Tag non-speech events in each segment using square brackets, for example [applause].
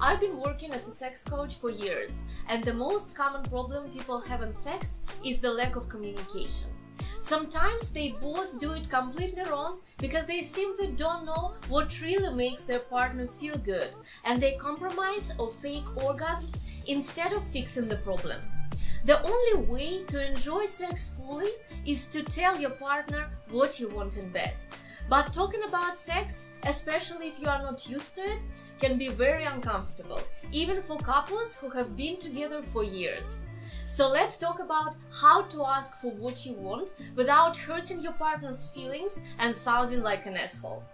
I've been working as a sex coach for years, and the most common problem people have in sex is the lack of communication. Sometimes they both do it completely wrong because they simply don't know what really makes their partner feel good and they compromise or fake orgasms instead of fixing the problem. The only way to enjoy sex fully is to tell your partner what you want in bed. But talking about sex, especially if you are not used to it, can be very uncomfortable, even for couples who have been together for years. So let's talk about how to ask for what you want without hurting your partner's feelings and sounding like an asshole.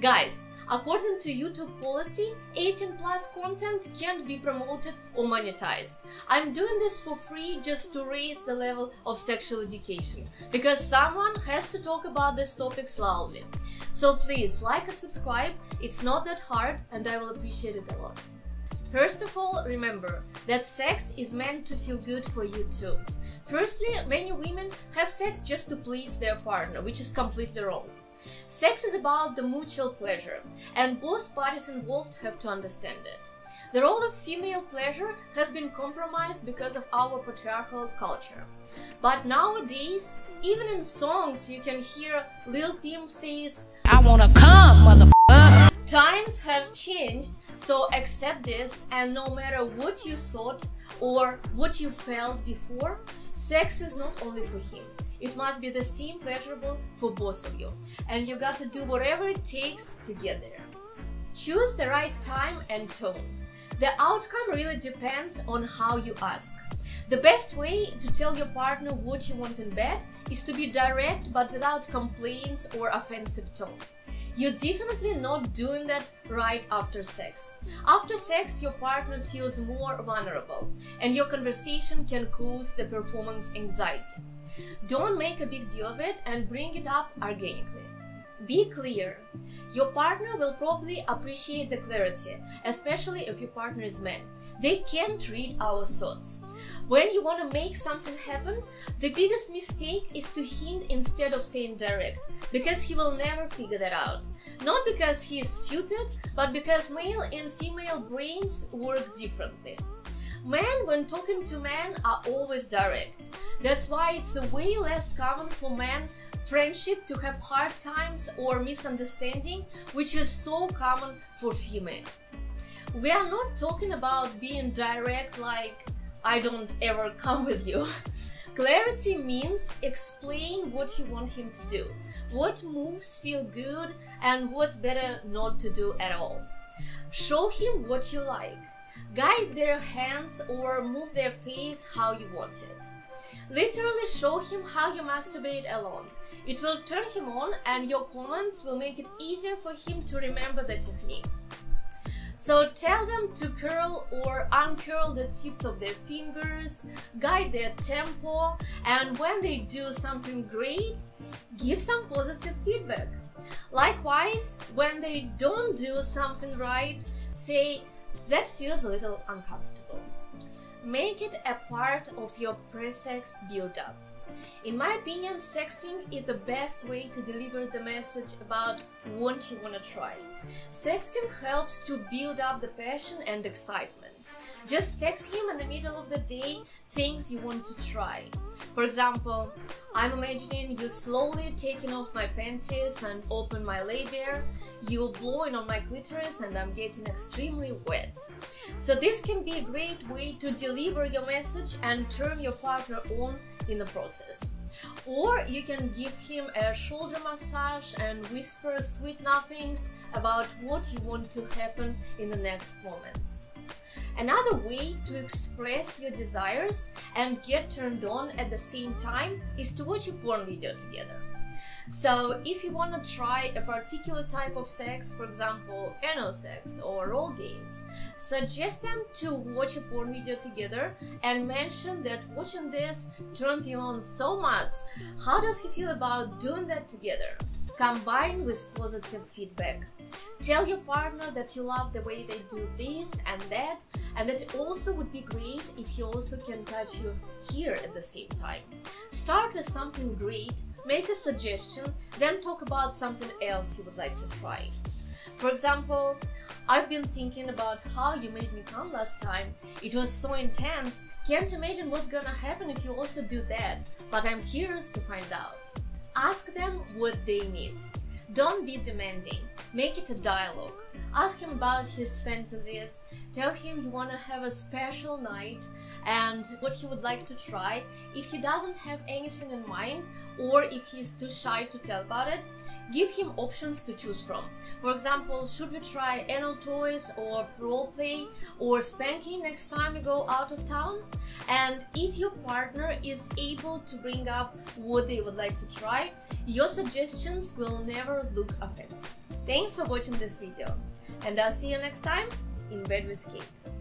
Guys, according to YouTube policy, 18 plus content can't be promoted or monetized. I'm doing this for free just to raise the level of sexual education because someone has to talk about these topics loudly. So please like and subscribe, it's not that hard and I will appreciate it a lot. First of all, remember that sex is meant to feel good for you too. Firstly, many women have sex just to please their partner, which is completely wrong. Sex is about the mutual pleasure, and both parties involved have to understand it. The role of female pleasure has been compromised because of our patriarchal culture. But nowadays, even in songs, you can hear Lil Pimp says, I wanna come, motherfucker. Times have changed, so accept this, and no matter what you thought or what you felt before, sex is not only for him. It must be the same pleasurable for both of you, and you got to do whatever it takes to get there. Choose the right time and tone. The outcome really depends on how you ask. The best way to tell your partner what you want in bed is to be direct but without complaints or offensive tone. You're definitely not doing that right after sex. After sex, your partner feels more vulnerable, and your conversation can cause the performance anxiety. Don't make a big deal of it and bring it up organically. Be clear. Your partner will probably appreciate the clarity, especially if your partner is man. They can't read our thoughts. When you want to make something happen, the biggest mistake is to hint instead of saying direct, because he will never figure that out. Not because he is stupid, but because male and female brains work differently. Men, when talking to men, are always direct. That's why it's a way less common for men friendship to have hard times or misunderstanding, which is so common for female. We are not talking about being direct like I don't ever [laughs] come with you. Clarity means explain what you want him to do, what moves feel good, and what's better not to do at all. Show him what you like. Guide their hands or move their face how you want it. Literally show him how you masturbate alone. It will turn him on, and your comments will make it easier for him to remember the technique. So tell them to curl or uncurl the tips of their fingers, guide their tempo, and when they do something great, give some positive feedback. Likewise, when they don't do something right, say, that feels a little uncomfortable. Make it a part of your pre-sex build-up. In my opinion, sexting is the best way to deliver the message about what you want to try. Sexting helps to build up the passion and excitement. Just text him in the middle of the day things you want to try. For example, I'm imagining you slowly taking off my panties and open my labia, you blowing on my clitoris and I'm getting extremely wet. So this can be a great way to deliver your message and turn your partner on in the process. Or you can give him a shoulder massage and whisper sweet nothings about what you want to happen in the next moments. Another way to express your desires and get turned on at the same time is to watch a porn video together. So, if you want to try a particular type of sex, for example, anal sex or role games, suggest them to watch a porn video together and mention that watching this turns you on so much. How does he feel about doing that together? Combine with positive feedback. Tell your partner that you love the way they do this and that, and that it also would be great if he also can touch you here at the same time. Start with something great, make a suggestion, then talk about something else you would like to try. For example, I've been thinking about how you made me come last time. It was so intense. Can't imagine what's gonna happen if you also do that, but I'm curious to find out. Ask them what they need. Don't be demanding. Make it a dialogue. Ask him about his fantasies. Tell him you want to have a special night and what he would like to try. If he doesn't have anything in mind or if he's too shy to tell about it, give him options to choose from. For example, should we try anal toys or roleplay or spanking next time we go out of town? And if your partner is able to bring up what they would like to try, your suggestions will never look offensive. Thanks for watching this video and I'll see you next time in bed with Kate.